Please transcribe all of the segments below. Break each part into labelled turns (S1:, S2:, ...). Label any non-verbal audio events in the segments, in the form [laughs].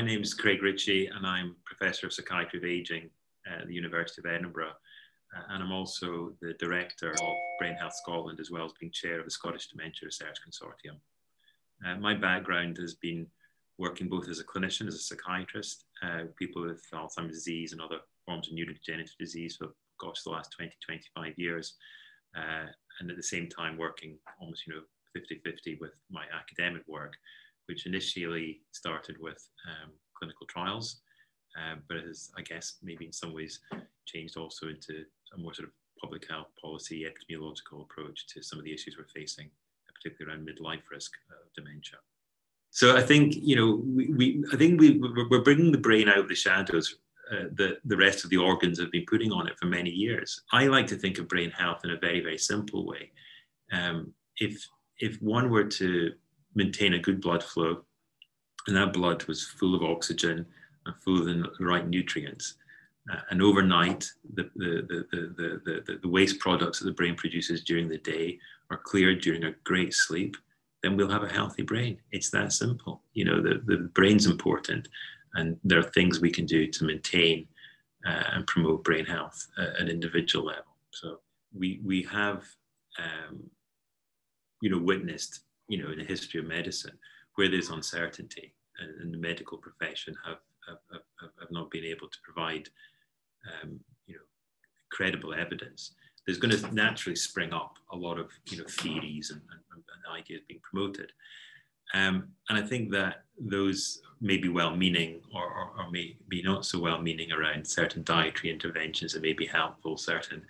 S1: my name is Craig Ritchie, and I'm Professor of Psychiatry of Aging at the University of Edinburgh. Uh, and I'm also the Director of Brain Health Scotland, as well as being Chair of the Scottish Dementia Research Consortium. Uh, my background has been working both as a clinician, as a psychiatrist, uh, people with Alzheimer's disease and other forms of neurodegenerative disease for, gosh, the last 20, 25 years. Uh, and at the same time working almost, you know, 50-50 with my academic work, which initially started with um, clinical trials, um, but has, I guess, maybe in some ways changed also into a more sort of public health policy, epidemiological approach to some of the issues we're facing, particularly around midlife risk of dementia. So I think you know we, we I think we we're bringing the brain out of the shadows uh, that the rest of the organs have been putting on it for many years. I like to think of brain health in a very very simple way. Um, if if one were to maintain a good blood flow, and that blood was full of oxygen and full of the right nutrients, uh, and overnight the the, the, the, the, the waste products that the brain produces during the day are cleared during a great sleep then we'll have a healthy brain. It's that simple. You know, the, the brain's important, and there are things we can do to maintain uh, and promote brain health at an individual level. So we we have, um, you know, witnessed, you know, in the history of medicine where there's uncertainty, and, and the medical profession have, have, have, have not been able to provide, um, you know, credible evidence there's going to naturally spring up a lot of you know theories and, and, and ideas being promoted. Um, and I think that those may be well-meaning or, or, or, may be not so well-meaning around certain dietary interventions that may be helpful, certain,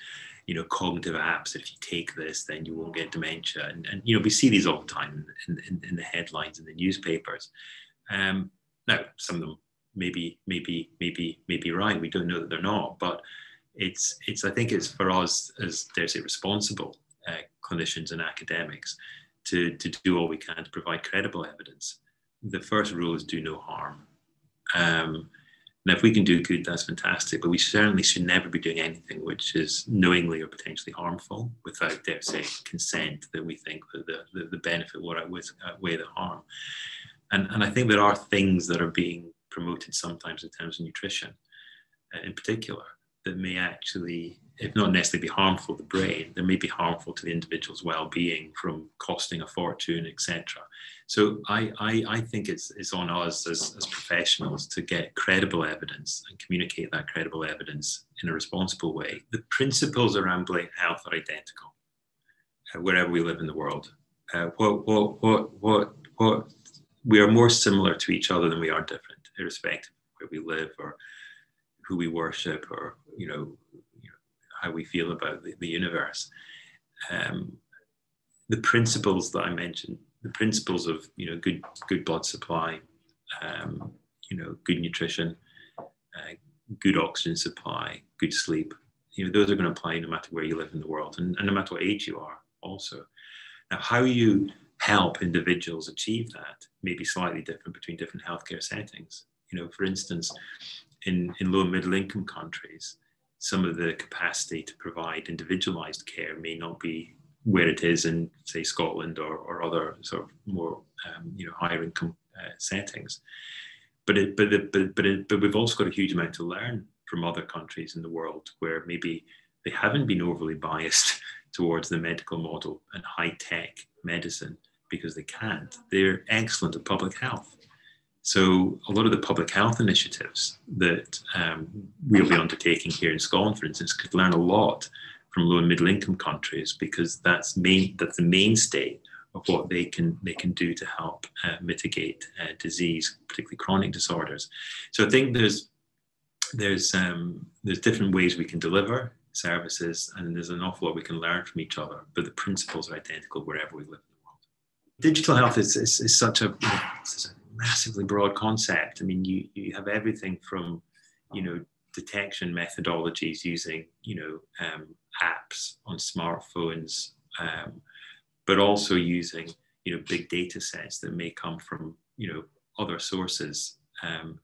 S1: you know, cognitive apps. If you take this, then you won't get dementia. And, and you know, we see these all the time in, in, in the headlines in the newspapers. Um, now, some of them maybe, maybe, maybe, maybe right. We don't know that they're not, but it's it's I think it's for us as dare say responsible uh, clinicians and academics to to do all we can to provide credible evidence. The first rule is do no harm. Um, now, if we can do good, that's fantastic, but we certainly should never be doing anything which is knowingly or potentially harmful without, dare say, consent that we think that the, the, the benefit would outweigh the harm. And, and I think there are things that are being promoted sometimes in terms of nutrition uh, in particular that may actually, if not necessarily be harmful to the brain, they may be harmful to the individual's well-being from costing a fortune, etc. So I, I, I, think it's, it's on us as, as professionals to get credible evidence and communicate that credible evidence in a responsible way. The principles around brain health are identical uh, wherever we live in the world. Uh, what, what, what, what, what, we are more similar to each other than we are different, irrespective of where we live or who we worship or you know how we feel about the, the universe. Um, the principles that I mentioned, the principles of you know good good blood supply, um, you know good nutrition, uh, good oxygen supply, good sleep. You know those are going to apply no matter where you live in the world and, and no matter what age you are. Also, now how you help individuals achieve that may be slightly different between different healthcare settings. You know, for instance, in, in low and middle income countries, some of the capacity to provide individualized care may not be where it is in, say, Scotland or, or other sort of more, um, you know, higher income uh, settings. But, it, but, it, but, but, it, but we've also got a huge amount to learn from other countries in the world where maybe they haven't been overly biased [laughs] towards the medical model and high tech medicine because they can't. They're excellent at public health. So a lot of the public health initiatives that um, we'll be undertaking here in Scotland, for instance, could learn a lot from low and middle income countries because that's main that's the mainstay of what they can they can do to help uh, mitigate uh, disease, particularly chronic disorders. So I think there's there's um, there's different ways we can deliver services, and there's an awful lot we can learn from each other. But the principles are identical wherever we live in the world. Digital health is, is, is such a, know, massively broad concept. I mean, you, you have everything from, you know, detection methodologies using, you know, um, apps on smartphones, um, but also using, you know, big data sets that may come from, you know, other sources um,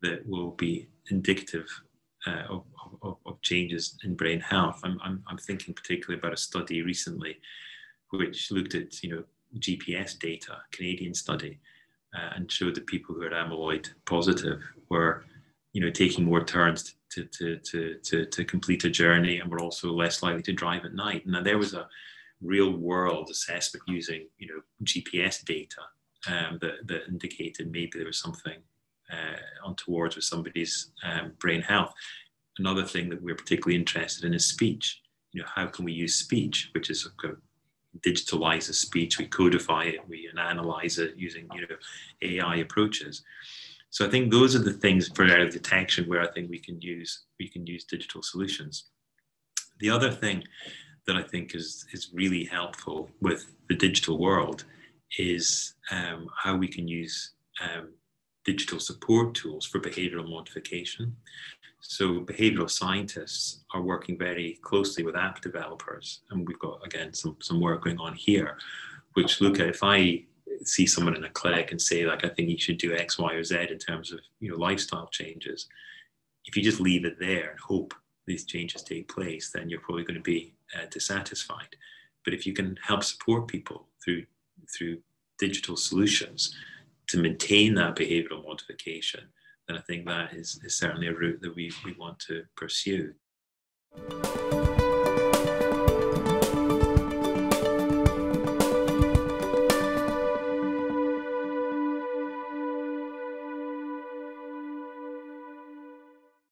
S1: that will be indicative uh, of, of, of, changes in brain health. I'm, I'm, I'm thinking particularly about a study recently which looked at, you know, GPS data, Canadian study, uh, and showed that people who are amyloid positive were, you know, taking more turns to, to, to, to, to complete a journey and were also less likely to drive at night. And there was a real world assessment using, you know, GPS data um, that, that indicated maybe there was something uh, untowards with somebody's um, brain health. Another thing that we're particularly interested in is speech. You know, how can we use speech, which is a digitalize the speech, we codify it, we analyze it using you know AI approaches. So I think those are the things for early detection where I think we can use we can use digital solutions. The other thing that I think is is really helpful with the digital world is um, how we can use um, digital support tools for behavioral modification. So behavioral scientists are working very closely with app developers, and we've got again some some work going on here, which look at if I see someone in a clinic and say like I think you should do X, Y, or Z in terms of you know lifestyle changes. If you just leave it there and hope these changes take place, then you're probably going to be uh, dissatisfied. But if you can help support people through through digital solutions to maintain that behavioral modification, then I think that is, is certainly a route that we, we want to pursue.